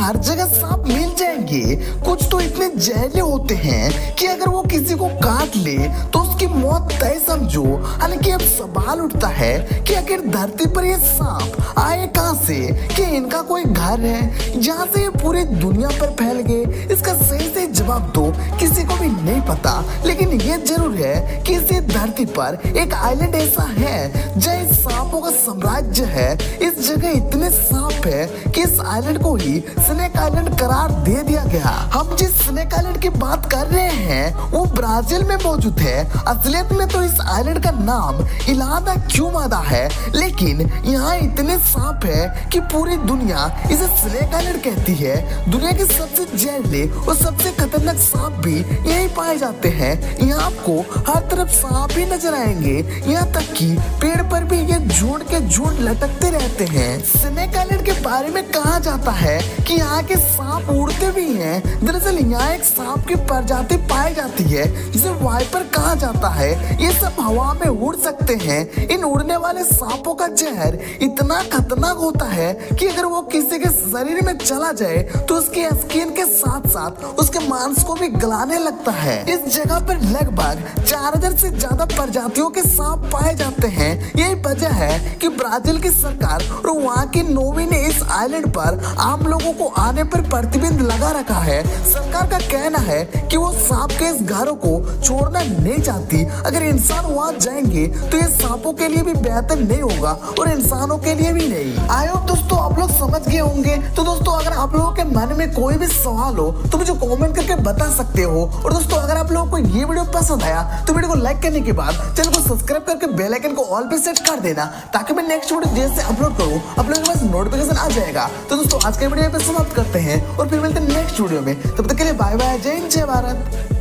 हर जगह सांप मिल जाएँगे। कुछ तो इतने जहरीले होते हैं कि अगर वो किसी को काट ले तो उसकी मौत तय समझो। हालाँकि अब सवाल उठता है कि आखिर धरती पर ये सांप आए कहाँ से? कि इनका कोई घर है? जहाँ से ये पूरी दुनिया पर फैल गए। इसका सही से जवाब दो किसी को भी नहीं पता। लेकिन ये ज़रूर है कि इस धरती पर एक आइलैंड ऐसा है, जहाँ सांपों का साम्राज्य है। इस जगह इतने सांप है इस आइलैंड को ही स्नेक आइलैंड करार दे दिया गया। हम जिस स्नेक आइलैंड की बात कर रहे हैं, वो ब्राज़ील में मौजूद है। असलियत में तो इस आइलैंड का नाम इलादा क्यूमादा है? लेकिन यहाँ इतने सांप है कि पूरी दुनिया इसे स्नेक आइलैंड कहती है। दुनिया के सबसे जहरीले और सबसे खतरनाक सांप भी यही पाए जाते हैं। यहाँ आपको हर तरफ़ सांप ही नज़र आएँगे। यहाँ तक कि पेड़ पर भी ये झुंड के झुंड लटकते रहते हैं। स्नेक आइलैंड के बारे में कहा जाता है कि यहाँ के सांप उड़ते भी हैं। दरअसल यहाँ एक सांप की प्रजाति पाई जाती है, जिसे वाइपर कहा जाता है। ये सब हवा में उड़ सकते हैं। इन उड़ने वाले सांपों का जहर इतना खतरनाक होता है कि अगर वो किसी के शरीर में चला जाए तो उसके स्किन के साथ साथ उसके मांस को भी गलाने लगता है। इस जगह पर लगभग चार हज़ार से ज़्यादा प्रजातियों के सांप पाए जाते हैं। यही वजह है कि ब्राज़ील की सरकार और वहाँ की नोवी ने इस आइलैंड पर आम लोगों को आने पर प्रतिबंध लगा रखा है। सरकार का कहना है कि वो सांप के इस घरों को छोड़ना नहीं चाहती। अगर इंसान वहाँ जाएँगे तो ये सांपों के लिए भी बेहतर नहीं होगा और इंसानों के लिए भी नहीं। होप दोस्तों, आप लोग समझ गए होंगे। तो दोस्तों, अगर आप लोगों के मन में कोई भी सवाल हो तो मुझे कमेंट करके बता सकते हो। और दोस्तों, अगर आप लोगों को ये वीडियो पसंद आया तो वीडियो को लाइक करने के बाद चैनल को सब्सक्राइब करके बेल आइकन को ऑल पे सेट कर देना, ताकि मैं नेक्स्ट वीडियो जैसे अपलोड करूँ, आप लोगों के पास नोटिफिकेशन आ जाएगा। तो दोस्तों, आज के वीडियो पे समाप्त करते हैं और फिर मिलते हैं नेक्स्ट वीडियो में। तब तक के लिए बाय बाय जय जय भारत।